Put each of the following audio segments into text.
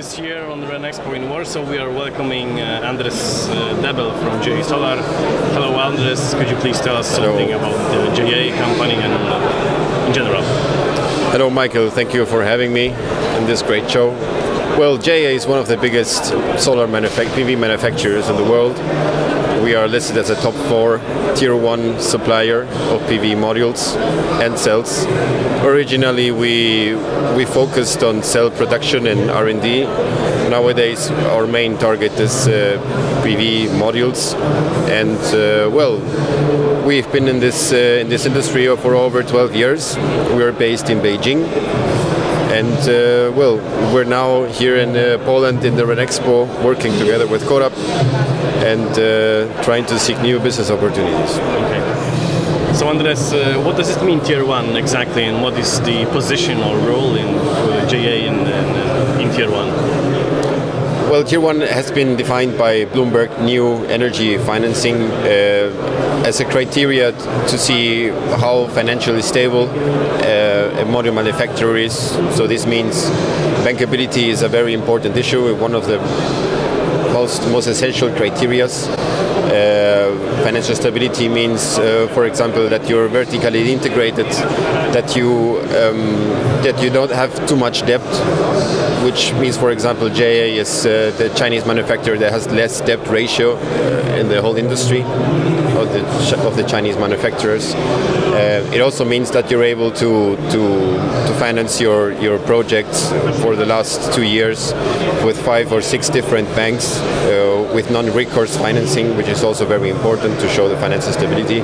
this year on the RenExpo in Warsaw, we are welcoming uh, Andres uh, Doebel from JA Solar. Hello, Andres. Could you please tell us Hello. something about the JA company and uh, in general? Hello, Michael. Thank you for having me in this great show. Well, JA is one of the biggest solar manufac- PV manufacturers in the world. We are listed as a top four tier one supplier of PV modules and cells. Originally, we we focused on cell production and R&D. Nowadays, our main target is uh, PV modules, and uh, well, we've been in this uh, in this industry for over 12 years. We are based in Beijing. And uh, well, we're now here in uh, Poland in the RenExpo, working together with Corab and uh, trying to seek new business opportunities. Okay. So, Andres, uh, what does it mean Tier 1 exactly, and what is the position or role in JA in, in, in Tier 1? Well, Tier 1 has been defined by Bloomberg New Energy Financing uh, as a criteria to see how financially stable uh, a module manufacturer is. So this means bankability is a very important issue, one of the most, most essential criteria. Uh, financial stability means, uh, for example, that you're vertically integrated, that you um, that you don't have too much debt, which means, for example, JA is uh, the Chinese manufacturer that has less debt ratio uh, in the whole industry of the of the Chinese manufacturers. Uh, it also means that you're able to to to finance your your projects for the last two years with five or six different banks uh, with non-recourse financing, which is also very important to show the financial stability.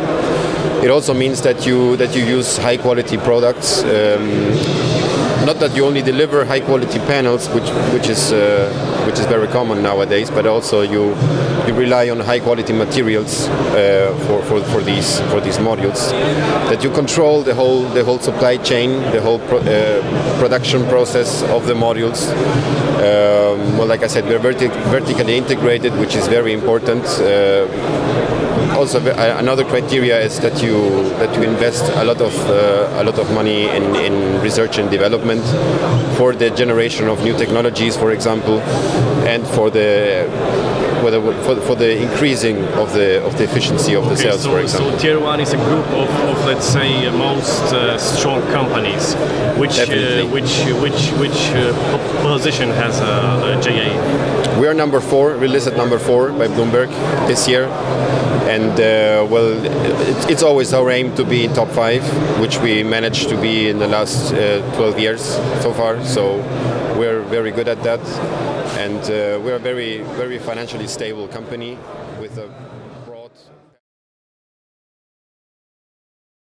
It also means that you that you use high quality products. Um, not that you only deliver high quality panels, which which is uh, which is very common nowadays, but also you you rely on high quality materials uh, for, for, for these for these modules. That you control the whole the whole supply chain, the whole pro, uh, production process of the modules. Um, well, like I said, we're vertic- vertically integrated, which is very important. Also another criteria is that you that you invest a lot of uh, a lot of money in, in research and development for the generation of new technologies, for example, and for the whether for, for the increasing of the of the efficiency of the Okay, cells, so, for example. so Tier 1 is a group of, of let's say, most uh, strong companies. Which, uh, which, which, which uh, position has uh, uh, JA? We are number four, we listed number four by Bloomberg this year. And uh, well, it, it's always our aim to be in top five, which we managed to be in the last uh, 12 years so far. So we're very good at that. And uh, we're a very, very financially stable company with a